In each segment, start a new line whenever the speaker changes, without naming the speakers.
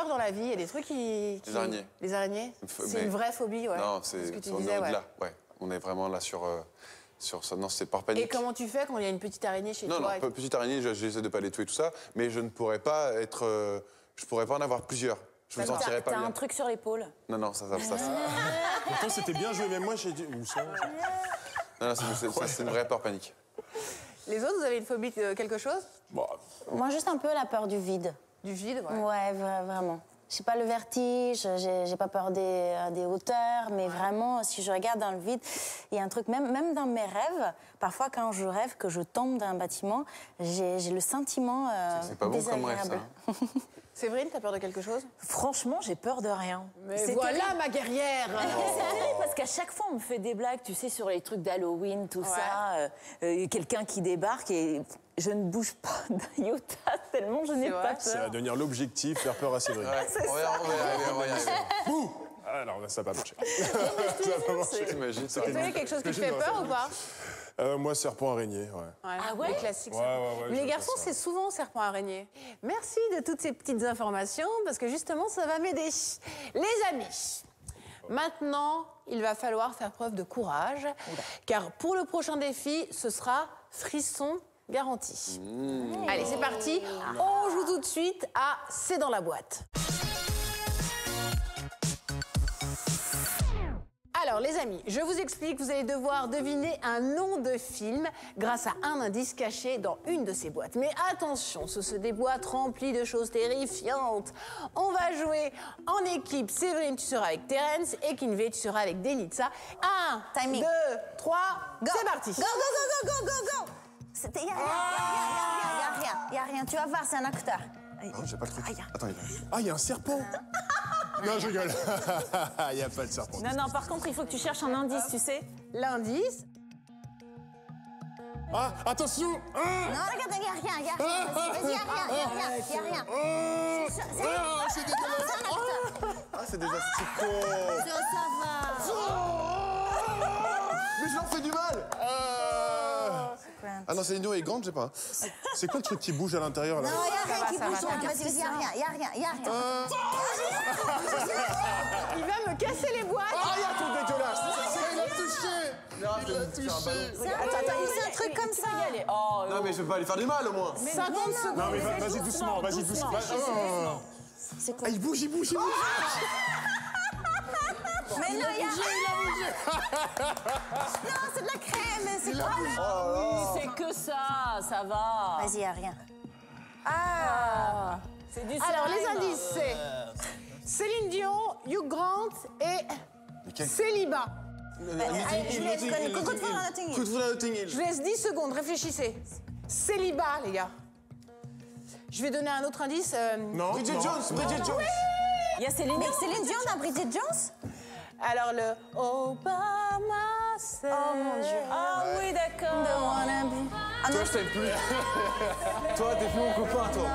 peur dans la vie Il y a des trucs qui. qui-
Les araignées.
Les araignées C'est
mais-
une vraie phobie, ouais.
Non,
ce
c'est
que tu
on est
disais,
au-delà. Ouais. On est vraiment là sur, euh, sur ça. Non, c'est par panique.
Et comment tu fais quand il y a une petite araignée chez
Non,
toi
non,
et-
pe- petite araignée, je- j'essaie de pas les tuer tout ça, mais je ne pourrais pas être, euh, je pourrais pas en avoir plusieurs. Je me sentirais pas
T'as
bien.
un truc sur l'épaule.
Non, non, ça, ça, ça, ça-
Pourtant, c'était bien joué, même moi, j'ai dit. Où ça?
Non, non, c'est- c'est ça, c'est une vraie peur panique.
Les autres, vous avez une phobie de quelque chose?
Bon,
Moi, juste un peu la peur du vide.
Du vide, ouais.
Ouais, vra- vraiment. J'ai pas le vertige, j'ai pas peur des, euh, des hauteurs, mais vraiment, si je regarde dans le vide, il y a un truc, même, même dans mes rêves, parfois quand je rêve que je tombe d'un bâtiment, j'ai le sentiment euh,
C'est pas bon comme rêve, ça.
désagréable.
hein.
Séverine, t'as peur de quelque chose?
Franchement, j'ai peur de rien.
Mais
C'est
voilà
terrible.
ma guerrière
C'est terrible parce qu'à chaque fois, on me fait des blagues, tu sais, sur les trucs d'Halloween, tout ça. euh, euh, Quelqu'un qui débarque et je ne bouge pas d'un iota tellement je n'ai pas
ça va
peur.
devenir l'objectif, faire peur à Séverine.
Ouais, on va y arriver, on va y arriver, on va y arriver.
Bouh Ah, Alors, ça va pas marcher.
T'imagines, ça
Vous avez quelque chose qui te fait peur ou pas?
Euh, moi, serpent araignée, ouais.
Ah ouais
Les classiques.
Ouais, ouais,
les garçons, c'est souvent serpent araignée. Merci de toutes ces petites informations parce que justement, ça va m'aider. Les amis, maintenant, il va falloir faire preuve de courage car pour le prochain défi, ce sera frisson garanti. Allez, c'est parti. On joue tout de suite à C'est dans la boîte. Alors, les amis, je vous explique, vous allez devoir deviner un nom de film grâce à un indice caché dans une de ces boîtes. Mais attention, ce sont des boîtes remplies de choses terrifiantes. On va jouer en équipe. Séverine, tu seras avec Terence et Kinvey, tu seras avec Denitsa. Un,
Timing.
deux, trois, c'est parti.
Go, go, go, go, go, go, go C'était... Y a rien, y a rien, y a rien, y a rien, y a rien. Tu vas voir, c'est un acteur.
Non, j'ai pas le truc. Attends, il va.
Ah, il y a un serpent Non, je rigole. Il n'y a pas de serpent.
Non, non, par contre, il faut que tu cherches un indice, tu sais.
L'indice,
Ah, attention Ah
Non, regarde, y a rien, y a rien. Vas-y, vas-y, y a rien, y a rien, y a rien.
Oh
C'est-
Ah, c'est dégueulasse.
Ah, c'est des asticots.
Ça, ça va.
Mais je leur fais du mal.
Ah
Ah non, Céline Dion est grande, je sais pas.
C'est quoi le truc qui bouge à l'intérieur, là
Non, y a rien qui
va,
bouge. Vas-y, vas-y, y a rien, y a rien, y a rien.
il va me casser les boîtes.
Ah, il y a un truc dégueulasse Il a touché Il a touché
c'est un truc comme ça.
Oh,
Non, mais je peux pas lui faire du mal au moins.
50 secondes.
Non, mais va- vas-y doucement, vas-y doucement. Oh.
C'est quoi
Ah, il bouge, il bouge, il bouge
Mais non, y a Non, c'est de la crème, c'est quoi
c'est que ça, ça va.
Vas-y, a rien.
C'est du
Alors, les
slime.
indices, c'est Céline Dion, Hugh Grant et Célibat.
Allez, je laisse connaître. Coucou de foudre à Notting Hill.
Coup de foudre à Notting Hill.
Je vous laisse 10 secondes, réfléchissez. Célibat, les gars. Je vais donner un autre indice. euh,
Non,
Bridget
non.
Jones, Bridget Jones.
Il y a Céline
Mais. Céline Dion dans Bridget Jones?
Alors, le Obama, c'est...
Oh mon Dieu.
Ah oui, d'accord.
Ah non,
Toi, je t'aime plus. toi, t'es plus mon copain, toi.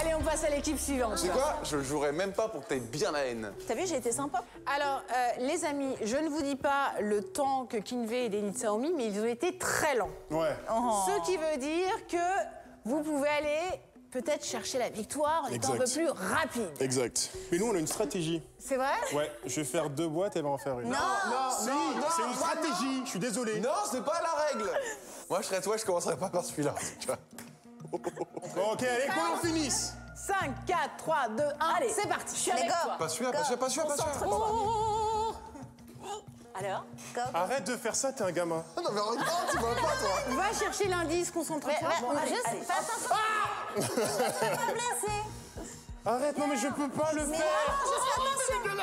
Allez, on passe à l'équipe suivante.
Tu sais quoi? Je jouerai même pas pour que t'aies bien la haine.
T'as vu, j'ai été sympa.
Alors, euh, les amis, je ne vous dis pas le temps que Kinvey et Denitsa ont mis, mais ils ont été très lents.
Ouais.
Ce qui veut dire que vous pouvez aller peut-être chercher la victoire en étant un peu plus rapide.
Exact. Mais nous, on a une stratégie.
C'est vrai?
Ouais, je vais faire deux boîtes, elle va en faire une.
non.
Si, c'est une stratégie, je suis désolé.
Non, c'est pas la règle. Moi, je serais toi, je commencerais pas par celui-là.
Ok, allez, qu'on en finisse
5, 4, 3, 2, 1,
Allez,
c'est parti.
Je suis avec toi.
Pas celui-là, pas celui-là, pas celui-là, pas celui-là.
Alors
Arrête de faire ça, t'es un gamin.
Ah non, mais regarde, tu vois pas, toi.
Va chercher l'indice, concentre-toi. Bon,
fais attention. Pas blessé.
Arrête, non, mais je peux pas le
Mais
faire.
non, juste attention.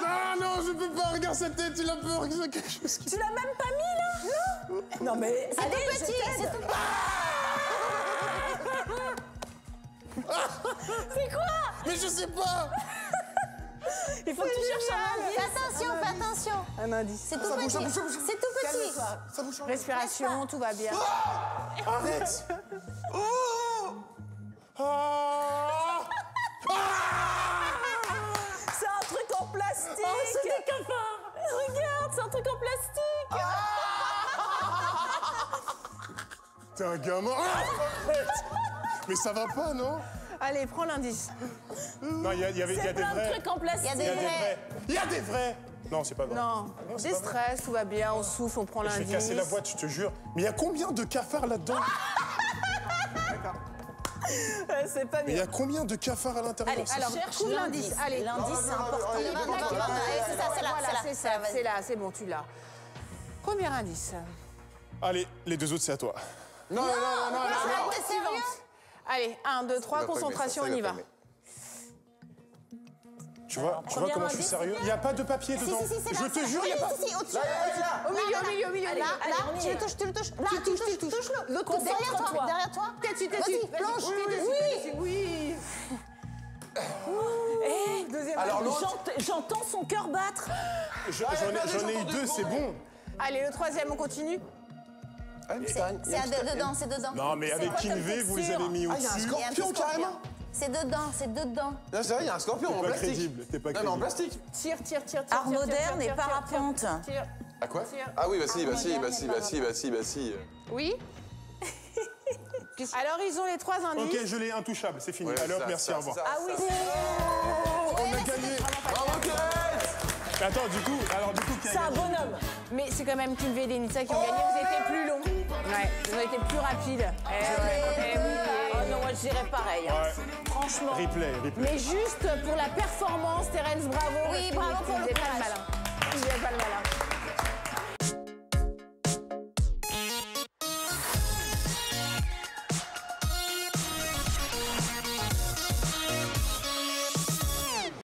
Non, non, je peux pas. Regarde cette tête, il a peur que quelque chose qui.
Tu l'as même pas mis là Non Non mais.
C'est tout petit, c'est tout
C'est quoi?
Mais je sais pas.
Il faut que tu cherches un indice.
Fais attention, fais attention.
Un indice.
C'est tout petit. C'est tout petit.
Respiration, tout va bien.
Arrête. Ah.
C'est un truc en plastique C'est des cafards Regarde, c'est un truc en plastique
T'es un gamin. Mais ça va pas, non?
Allez, prends l'indice.
Non, il y, a- il y avait il y a
C'est
des
plein de
vrais.
trucs en plastique.
Il y a
des
vrais.
Il y a des vrais. Non, c'est pas vrai.
Non,
c'est
des
pas vrai.
stress, tout va bien, on souffle, on prend
Je vais
l'indice.
casser la boîte, je te jure. Mais il y a combien de cafards là-dedans
Euh, C'est pas
Mais il y
bien.
a combien de cafards à l'intérieur
Allez,
Alors,
cherche
l'indice. Allez.
L'indice, c'est important.
Allez, c'est ça, c'est là,
Voilà,
c'est là.
c'est ça,
vas-y.
c'est là, c'est bon, tu l'as. Premier indice.
Allez, les deux autres, c'est à toi.
Non, non, non, non, non, non.
Allez, 1, 2, 3,
Il va pas aimer
concentration, on y va.
Tu vois, tu vois comment je suis sérieux? Il n'y a pas de papier
Si,
dedans.
si, si, c'est là.
je te jure, il n'y a
Oui,
pas.
Si, si, au-dessus.
Au milieu, au milieu, au milieu. Là, là,
Tu le touches, tu le touches. Là,
Tu
tu
touches, tu touches.
touches le.
L'autre côté,
Derrière toi, derrière toi.
Tête-tu,
Vas-y,
tête-tu.
plonge.
Tête-tu, tête-tu, Oui.
Eh,
Deuxième
Alors,
J'entends son cœur battre.
Je- J'en ai, j'en ai eu deux, c'est bon.
Allez, le troisième, on continue.
C'est dedans, c'est dedans.
Non, mais avec Kinvé, vous les avez mis
Ah, il y a un
au-dessus.
Il y a un petit
scorpion carrément.
C'est dedans, c'est dedans.
Non, c'est vrai, il y a un scorpion en
T'es pas
plastique.
crédible, t'es pas
Non, mais en
crédible.
plastique.
Tire, tire, tire, tire.
Art moderne et parapente.
tire.
À quoi
Tire.
Ah oui, bah si,
Ah,
bah si, bah
et
si, bah si, bah si, bah si.
Oui. Alors, ils ont les trois indices.
Ok, je l'ai intouchable, c'est fini.
Ouais,
Alors,
ça,
merci,
ça,
au revoir.
ça,
Ah oui,
ça.
On a gagné.
Bravo,
Mais attends, du coup, alors du coup,
c'est un bonhomme.
Mais c'est quand même Kim V et Denitsa qui ont gagné. Vous étiez plus long. Ouais, vous avez été plus rapide. Eh ouais, eh
non, moi je dirais pareil. hein.
Ouais.
Franchement.
Replay, replay.
Mais juste pour la performance, Terence, bravo.
Oui, bravo pour le courage.